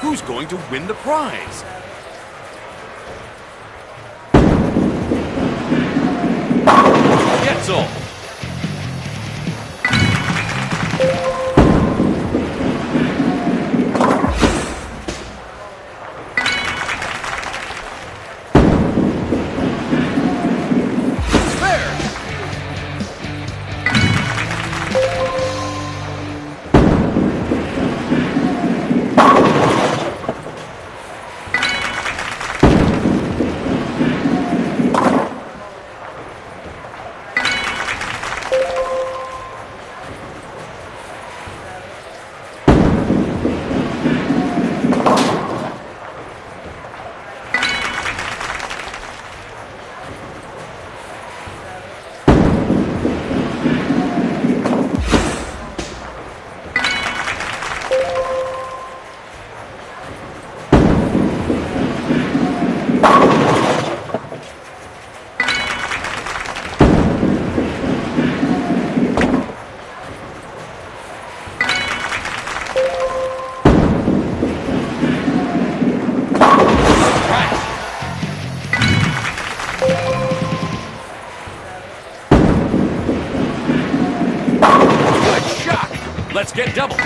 Who's going to win the prize? Gets. Let's get double.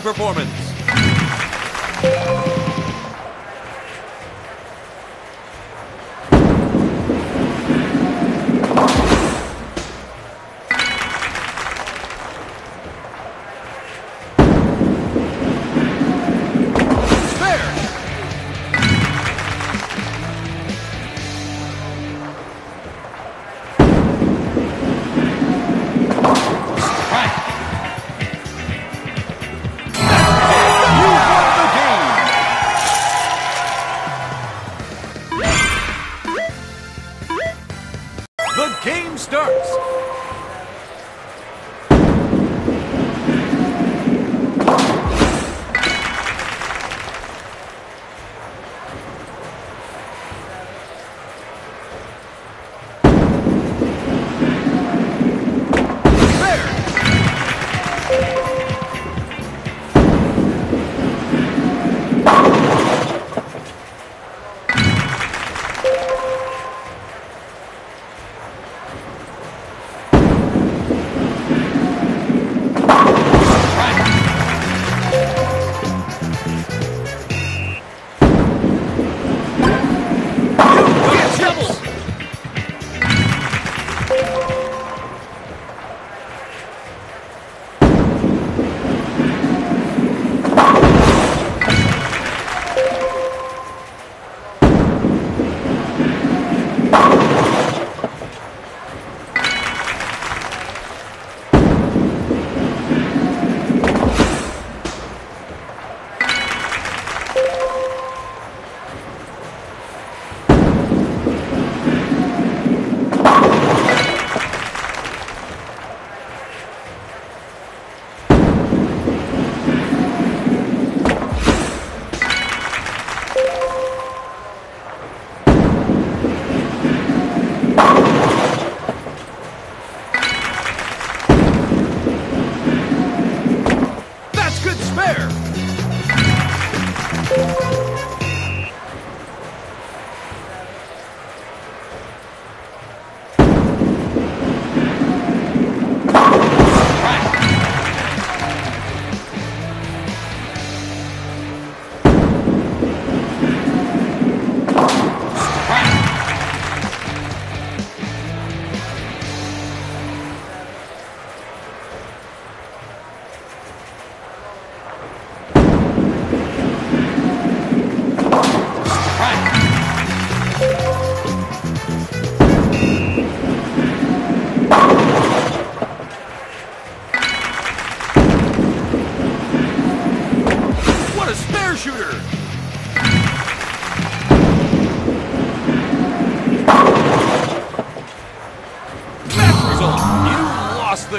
performance.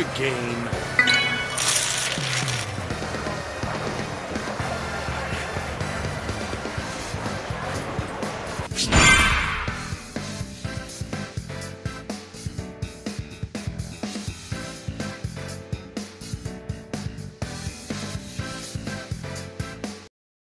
The game.